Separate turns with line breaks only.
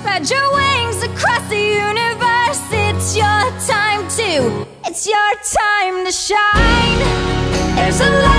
Spread your wings across the universe. It's your time to, it's your time to shine. There's a